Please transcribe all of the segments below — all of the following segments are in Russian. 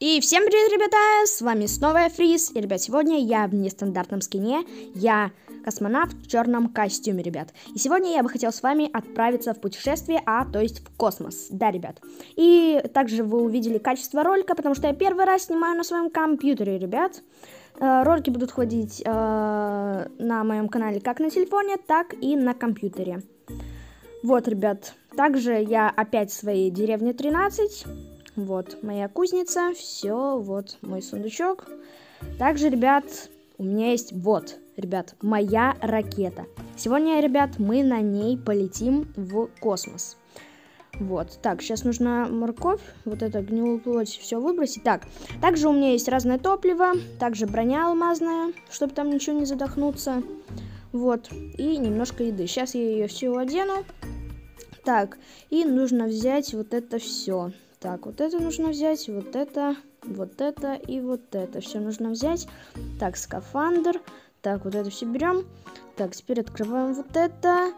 И всем привет, ребята! С вами снова я Фриз. И, ребят, сегодня я в нестандартном скине. Я космонавт в черном костюме, ребят. И сегодня я бы хотел с вами отправиться в путешествие, а то есть в космос. Да, ребят. И также вы увидели качество ролика, потому что я первый раз снимаю на своем компьютере, ребят. Э, ролики будут ходить э, на моем канале как на телефоне, так и на компьютере. Вот, ребят. Также я опять в своей деревне 13. Вот моя кузница, все, вот мой сундучок. Также, ребят, у меня есть вот, ребят, моя ракета. Сегодня, ребят, мы на ней полетим в космос. Вот, так, сейчас нужна морковь, вот это гнилую плоть, все выбросить. Так, также у меня есть разное топливо, также броня алмазная, чтобы там ничего не задохнуться. Вот, и немножко еды. Сейчас я ее всю одену. Так, и нужно взять вот это все. Так, вот это нужно взять, вот это, вот это и вот это. Все нужно взять. Так, скафандр. Так, вот это все берем. Так, теперь открываем вот это.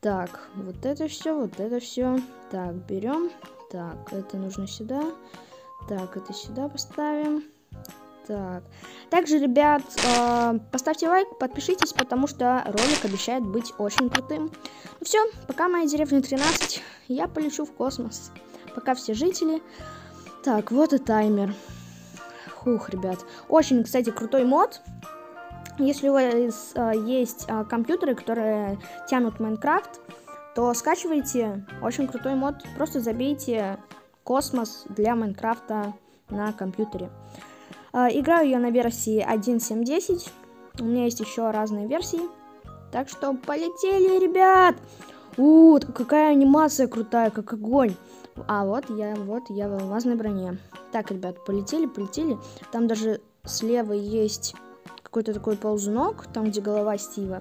Так, вот это все, вот это все. Так, берем. Так, это нужно сюда. Так, это сюда поставим. Так. Также, ребят, э, поставьте лайк, подпишитесь, потому что ролик обещает быть очень крутым. Ну все, пока моя деревня 13, я полечу в космос пока все жители. Так, вот и таймер. Хух, ребят. Очень, кстати, крутой мод. Если у вас э, есть э, компьютеры, которые тянут Майнкрафт, то скачивайте. Очень крутой мод. Просто забейте космос для Майнкрафта на компьютере. Э, играю я на версии 1.7.10. У меня есть еще разные версии. Так что полетели, ребят! У, какая анимация крутая, как огонь. А вот я, вот я в алмазной броне. Так, ребят, полетели, полетели. Там даже слева есть какой-то такой ползунок, там, где голова Стива.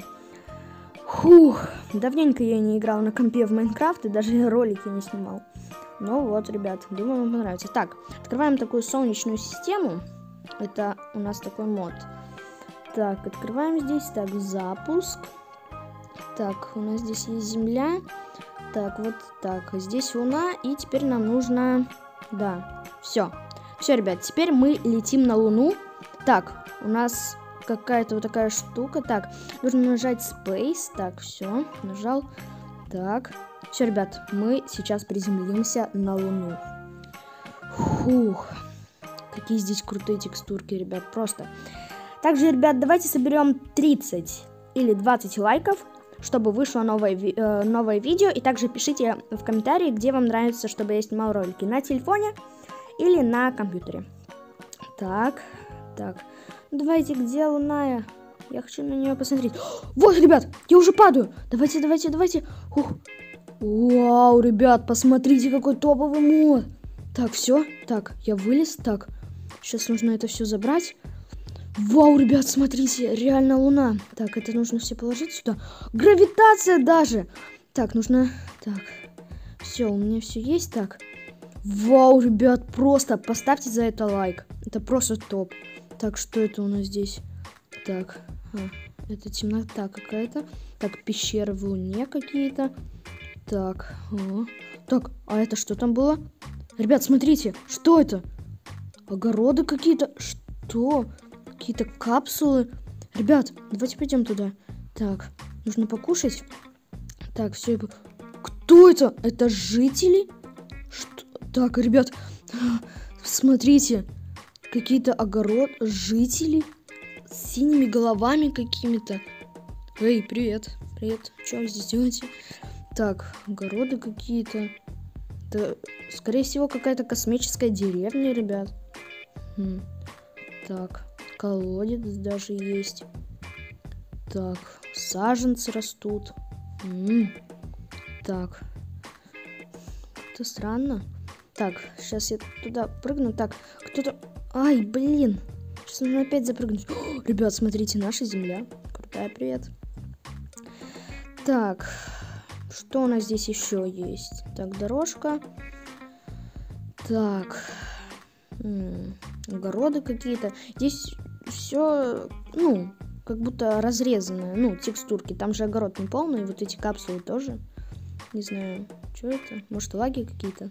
Фух, давненько я не играл на компе в Майнкрафт и даже ролики не снимал. Ну вот, ребят, думаю, вам понравится. Так, открываем такую солнечную систему. Это у нас такой мод. Так, открываем здесь. Так, запуск. Так, у нас здесь есть земля. Так, вот так. Здесь Луна, и теперь нам нужно... Да, все. Все, ребят, теперь мы летим на Луну. Так, у нас какая-то вот такая штука. Так, нужно нажать Space. Так, все, нажал. Так, все, ребят, мы сейчас приземлимся на Луну. Фух, какие здесь крутые текстурки, ребят, просто. Также, ребят, давайте соберем 30 или 20 лайков чтобы вышло новое, э, новое видео. И также пишите в комментарии, где вам нравится, чтобы я снимал ролики. На телефоне или на компьютере. Так, так. Давайте, где луная? Я хочу на нее посмотреть. Вот, ребят, я уже падаю. Давайте, давайте, давайте. Ух. Вау, ребят, посмотрите, какой топовый мод. Так, все. Так, я вылез. Так, сейчас нужно это все забрать. Вау, ребят, смотрите, реально луна. Так, это нужно все положить сюда. Гравитация даже. Так, нужно... Так, все, у меня все есть. Так, вау, ребят, просто поставьте за это лайк. Это просто топ. Так, что это у нас здесь? Так, а, это темнота какая-то. Так, пещеры в луне какие-то. Так, о. так, а это что там было? Ребят, смотрите, что это? Огороды какие-то? Что? Какие-то капсулы. Ребят, давайте пойдем туда. Так, нужно покушать. Так, все. Кто это? Это жители? Что? Так, ребят, смотрите. Какие-то огород жители с синими головами какими-то. Эй, привет. Привет. Что вы здесь делаете? Так, огороды какие-то. Это, скорее всего, какая-то космическая деревня, ребят. Хм. Так колодец даже есть. Так, саженцы растут. М -м. Так. Это странно. Так, сейчас я туда прыгну. Так, кто-то... Ай, блин. Сейчас нужно опять запрыгнуть. О, ребят, смотрите, наша земля. Крутая, привет. Так, что у нас здесь еще есть? Так, дорожка. Так, М -м, огороды какие-то. Здесь все, ну, как будто разрезанное, ну, текстурки. Там же огород не полный, вот эти капсулы тоже. Не знаю, что это. Может, лаги какие-то.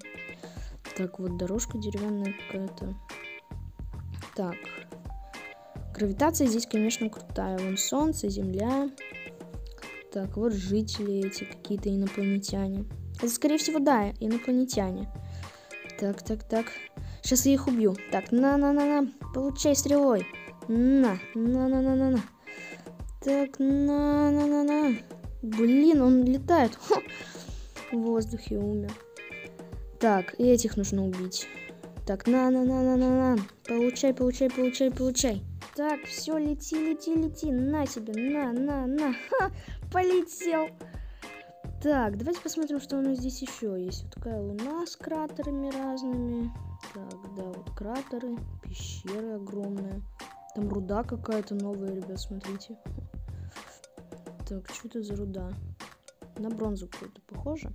Так, вот дорожка деревянная какая-то. Так. Гравитация здесь, конечно, крутая. Вон солнце, земля. Так, вот жители эти, какие-то инопланетяне. Это, скорее всего, да, инопланетяне. Так, так, так. Сейчас я их убью. Так, на-на-на-на. Получай стрелой. На, на-на-на-на-на. Так, на-на-на-на. Блин, он летает. Ха. В воздухе умер. Так, и этих нужно убить. Так, на-на-на-на-на-на. Получай, получай, получай, получай. Так, все, лети, лети, лети. На тебе, на, на, на. Ха, полетел. Так, давайте посмотрим, что у нас здесь еще есть. Вот такая луна с кратерами разными. Так, да, вот кратеры, пещеры огромные. Там руда какая-то новая, ребят, смотрите. Так, что это за руда? На бронзу какую-то похоже.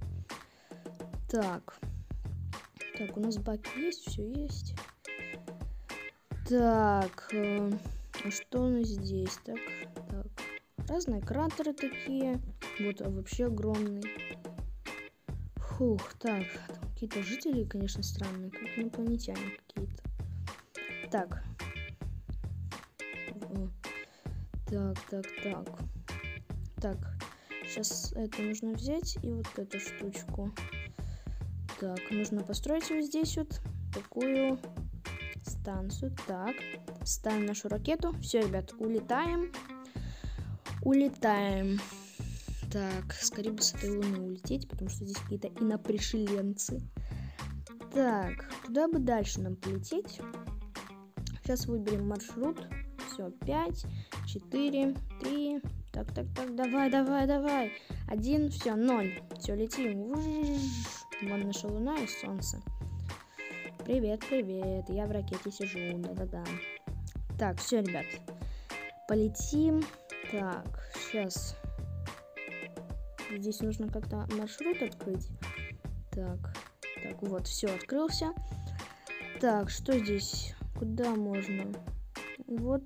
Так. Так, у нас баки есть, все есть. Так, э, а что у нас здесь? Так, так. Разные кратеры такие. Вот, а вообще огромный. Фух, так, какие-то жители, конечно, странные, как инопланетяне какие-то. Так. Так, так, так. Так, сейчас это нужно взять и вот эту штучку. Так, нужно построить вот здесь вот такую станцию. Так, ставим нашу ракету. Все, ребят, улетаем. Улетаем. Так, скорее бы с этой луны улететь, потому что здесь какие-то инопришеленцы. Так, куда бы дальше нам полететь? Сейчас выберем маршрут. Все, 5, 4, 3. Так, так, так, давай, давай, давай. Один, все, ноль. Все, летим. Вон наша луна и солнце. Привет, привет. Я в ракете сижу. Да-да-да. Так, все, ребят. Полетим. Так, сейчас. Здесь нужно как-то маршрут открыть. Так, так, вот, все, открылся. Так, что здесь? Куда можно? Вот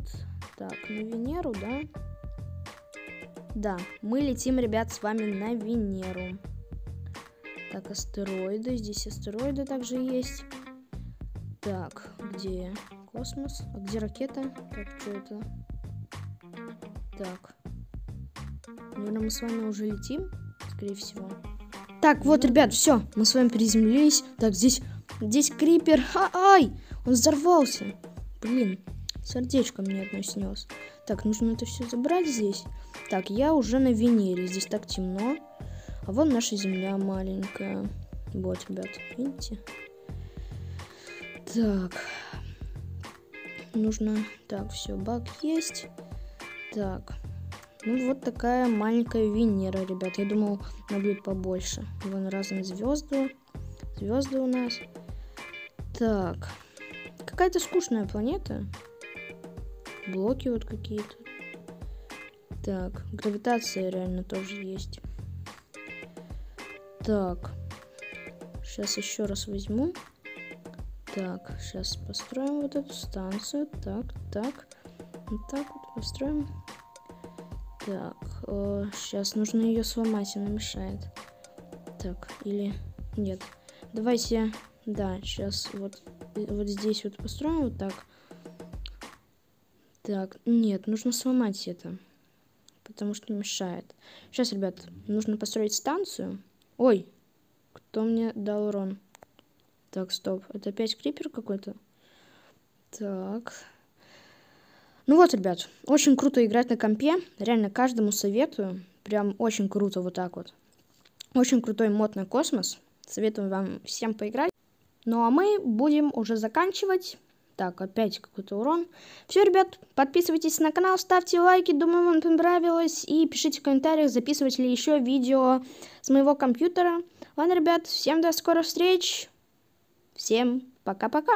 так, на Венеру, да? Да, мы летим, ребят, с вами на Венеру. Так, астероиды. Здесь астероиды также есть. Так, где космос? А где ракета? Так, что это? Так. Наверное, мы с вами уже летим, скорее всего. Так, вот, ребят, все, мы с вами приземлились. Так, здесь, здесь крипер. Ай, он взорвался. Блин, сердечко мне одно снес. Так, нужно это все забрать здесь. Так, я уже на Венере. Здесь так темно. А вон наша земля маленькая. Вот, ребят, видите? Так. Нужно... Так, все, бак есть. Так. Ну, вот такая маленькая Венера, ребят. Я думал, она будет побольше. Вон разные звезды. Звезды у нас. Так. Какая-то скучная планета. Блоки вот какие-то. Так, гравитация реально тоже есть. Так. Сейчас еще раз возьму. Так, сейчас построим вот эту станцию. Так, так. Вот так вот построим. Так, э, сейчас нужно ее сломать, она мешает. Так, или... Нет. Давайте... Да, сейчас вот, вот здесь вот построим вот так. Так, нет, нужно сломать это. Потому что мешает. Сейчас, ребят, нужно построить станцию. Ой, кто мне дал урон? Так, стоп. Это опять крипер какой-то? Так. Ну вот, ребят, очень круто играть на компе. Реально каждому советую. Прям очень круто вот так вот. Очень крутой мод на космос. Советую вам всем поиграть. Ну а мы будем уже заканчивать. Так, опять какой-то урон. Все, ребят, подписывайтесь на канал, ставьте лайки, думаю, вам понравилось. И пишите в комментариях, записывать ли еще видео с моего компьютера. Ладно, ребят, всем до скорых встреч. Всем пока-пока.